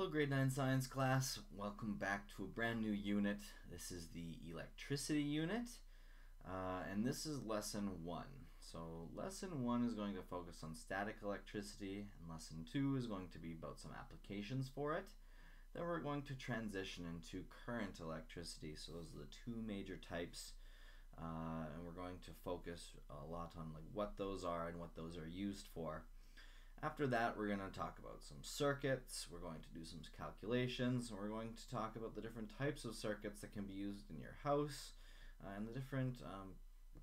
Hello grade 9 science class, welcome back to a brand new unit. This is the electricity unit uh, and this is lesson 1. So lesson 1 is going to focus on static electricity and lesson 2 is going to be about some applications for it. Then we're going to transition into current electricity, so those are the two major types uh, and we're going to focus a lot on like what those are and what those are used for. After that, we're going to talk about some circuits, we're going to do some calculations, and we're going to talk about the different types of circuits that can be used in your house, uh, and the different um,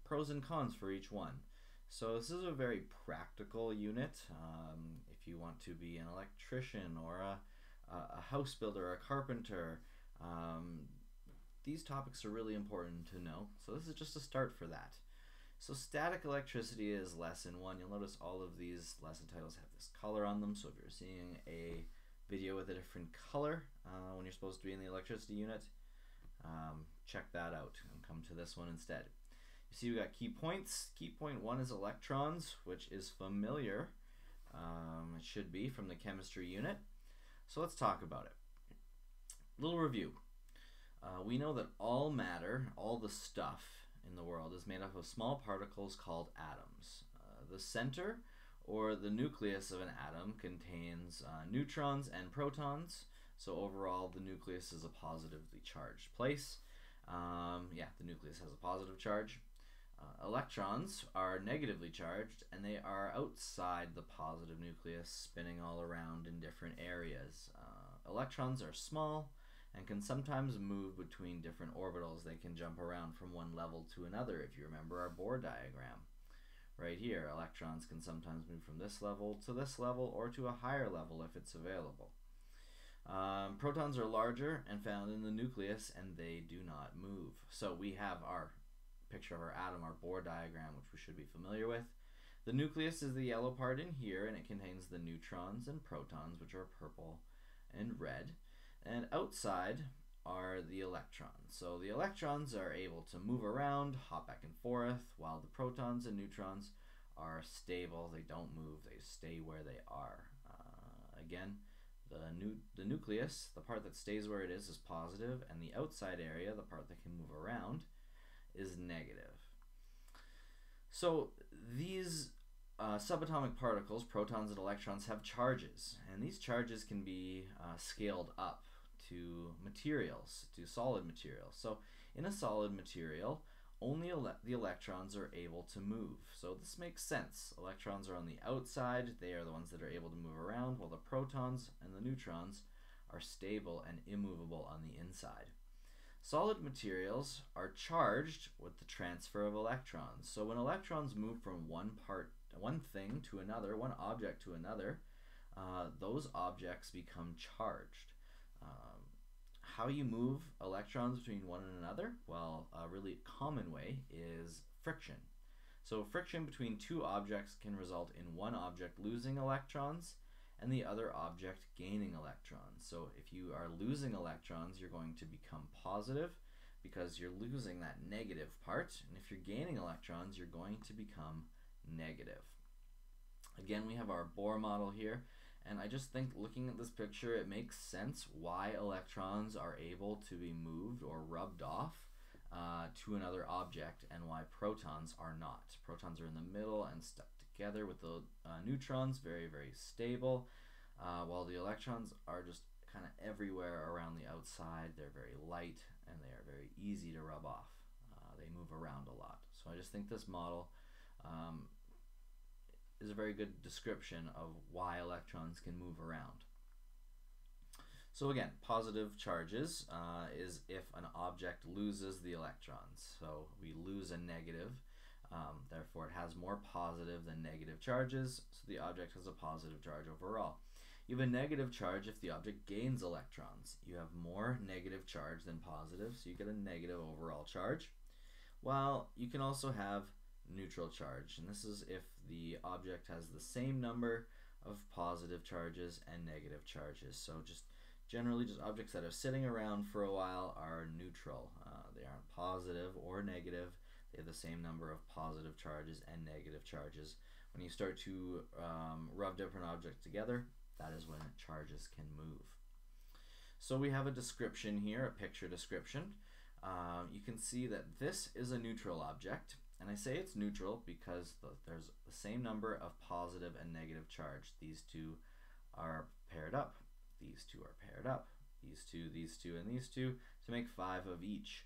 pros and cons for each one. So this is a very practical unit. Um, if you want to be an electrician or a, a house builder, or a carpenter, um, these topics are really important to know. So this is just a start for that. So static electricity is lesson one. You'll notice all of these lesson titles have this color on them. So if you're seeing a video with a different color uh, when you're supposed to be in the electricity unit, um, check that out and come to this one instead. You see we got key points. Key point one is electrons, which is familiar. Um, it should be from the chemistry unit. So let's talk about it. Little review. Uh, we know that all matter, all the stuff, in the world is made up of small particles called atoms. Uh, the center or the nucleus of an atom contains uh, neutrons and protons. So overall, the nucleus is a positively charged place. Um, yeah, the nucleus has a positive charge. Uh, electrons are negatively charged and they are outside the positive nucleus, spinning all around in different areas. Uh, electrons are small and can sometimes move between different orbitals. They can jump around from one level to another if you remember our Bohr diagram. Right here, electrons can sometimes move from this level to this level or to a higher level if it's available. Um, protons are larger and found in the nucleus and they do not move. So we have our picture of our atom, our Bohr diagram, which we should be familiar with. The nucleus is the yellow part in here and it contains the neutrons and protons, which are purple and red. And outside are the electrons. So the electrons are able to move around, hop back and forth, while the protons and neutrons are stable. They don't move, they stay where they are. Uh, again, the, nu the nucleus, the part that stays where it is, is positive, and the outside area, the part that can move around, is negative. So these uh, subatomic particles, protons and electrons, have charges, and these charges can be uh, scaled up to materials, to solid materials. So in a solid material, only ele the electrons are able to move. So this makes sense. Electrons are on the outside, they are the ones that are able to move around, while the protons and the neutrons are stable and immovable on the inside. Solid materials are charged with the transfer of electrons. So when electrons move from one part, one thing to another, one object to another, uh, those objects become charged. Um, how you move electrons between one and another? Well, a really common way is friction. So friction between two objects can result in one object losing electrons and the other object gaining electrons. So if you are losing electrons, you're going to become positive because you're losing that negative part. And if you're gaining electrons, you're going to become negative. Again, we have our Bohr model here. And I just think looking at this picture, it makes sense why electrons are able to be moved or rubbed off uh, to another object and why protons are not. Protons are in the middle and stuck together with the uh, neutrons, very, very stable, uh, while the electrons are just kind of everywhere around the outside. They're very light and they are very easy to rub off. Uh, they move around a lot. So I just think this model um, is a very good description of why electrons can move around. So again, positive charges uh, is if an object loses the electrons. So we lose a negative, um, therefore it has more positive than negative charges, so the object has a positive charge overall. You have a negative charge if the object gains electrons. You have more negative charge than positive, so you get a negative overall charge. While you can also have neutral charge. And this is if the object has the same number of positive charges and negative charges. So just generally just objects that are sitting around for a while are neutral. Uh, they aren't positive or negative. They have the same number of positive charges and negative charges. When you start to um, rub different objects together, that is when charges can move. So we have a description here, a picture description. Uh, you can see that this is a neutral object, and I say it's neutral because the, there's the same number of positive and negative charge. These two are paired up. These two are paired up. These two, these two, and these two to make five of each.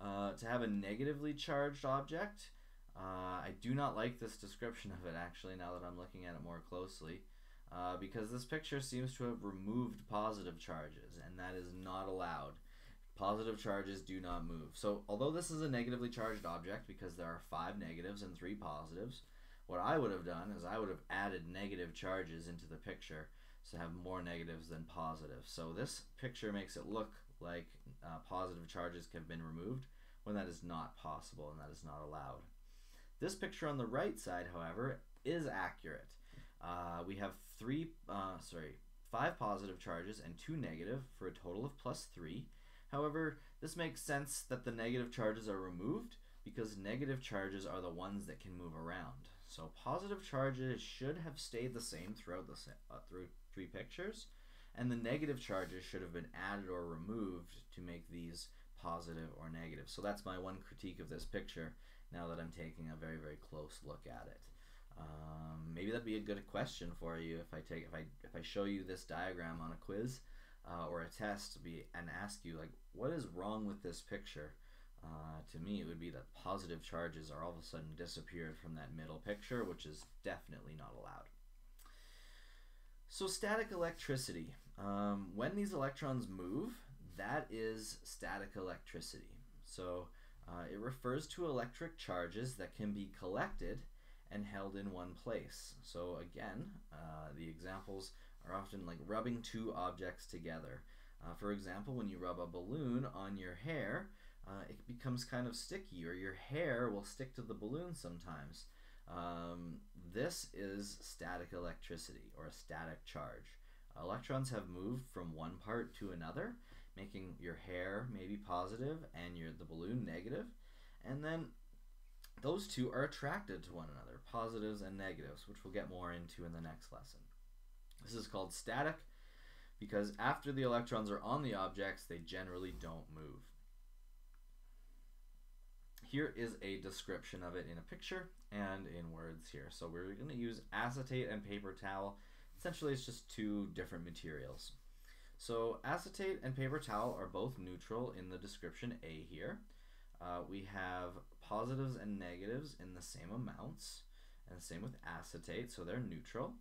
Uh, to have a negatively charged object, uh, I do not like this description of it actually now that I'm looking at it more closely. Uh, because this picture seems to have removed positive charges, and that is not allowed. Positive charges do not move. So, although this is a negatively charged object because there are five negatives and three positives, what I would have done is I would have added negative charges into the picture to have more negatives than positives. So, this picture makes it look like uh, positive charges have been removed when that is not possible and that is not allowed. This picture on the right side, however, is accurate. Uh, we have three, uh, sorry, five positive charges and two negative for a total of plus three. However, this makes sense that the negative charges are removed because negative charges are the ones that can move around. So positive charges should have stayed the same throughout the uh, through three pictures, and the negative charges should have been added or removed to make these positive or negative. So that's my one critique of this picture now that I'm taking a very, very close look at it. Um, maybe that'd be a good question for you if I take if I if I show you this diagram on a quiz uh, or a test be and ask you like what is wrong with this picture. Uh, to me, it would be that positive charges are all of a sudden disappeared from that middle picture, which is definitely not allowed. So static electricity. Um, when these electrons move, that is static electricity. So uh, it refers to electric charges that can be collected and held in one place. So again, uh, the examples are often like rubbing two objects together. Uh, for example, when you rub a balloon on your hair, uh, it becomes kind of sticky, or your hair will stick to the balloon sometimes. Um, this is static electricity, or a static charge. Electrons have moved from one part to another, making your hair maybe positive and your the balloon negative, and then those two are attracted to one another, positives and negatives, which we'll get more into in the next lesson. This is called static because after the electrons are on the objects, they generally don't move. Here is a description of it in a picture and in words here. So we're going to use acetate and paper towel. Essentially, it's just two different materials. So acetate and paper towel are both neutral in the description A here. Uh, we have positives and negatives in the same amounts, and same with acetate, so they're neutral.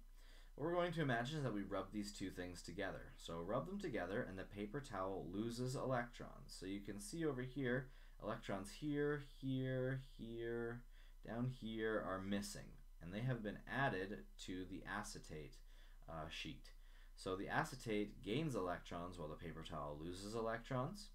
What we're going to imagine is that we rub these two things together. So rub them together and the paper towel loses electrons. So you can see over here, electrons here, here, here, down here are missing. And they have been added to the acetate uh, sheet. So the acetate gains electrons while the paper towel loses electrons.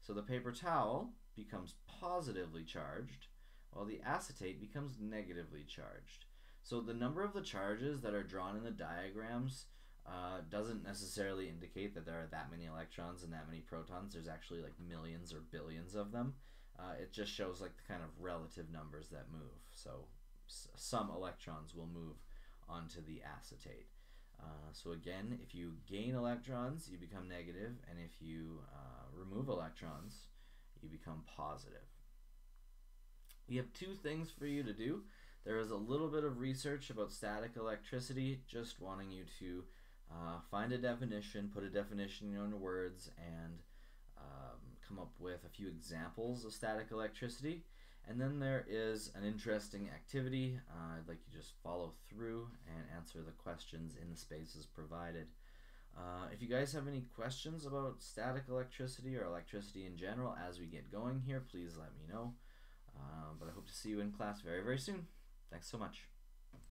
So the paper towel becomes positively charged, while the acetate becomes negatively charged. So the number of the charges that are drawn in the diagrams uh, doesn't necessarily indicate that there are that many electrons and that many protons. There's actually like millions or billions of them. Uh, it just shows like the kind of relative numbers that move. So some electrons will move onto the acetate. Uh, so again, if you gain electrons, you become negative, and if you uh, remove electrons, you become positive. We have two things for you to do. There is a little bit of research about static electricity, just wanting you to uh, find a definition, put a definition in your own words, and um, come up with a few examples of static electricity. And then there is an interesting activity. Uh, I'd like you to just follow through and answer the questions in the spaces provided. Uh, if you guys have any questions about static electricity or electricity in general as we get going here, please let me know. Uh, but I hope to see you in class very, very soon. Thanks so much.